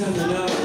Been selling out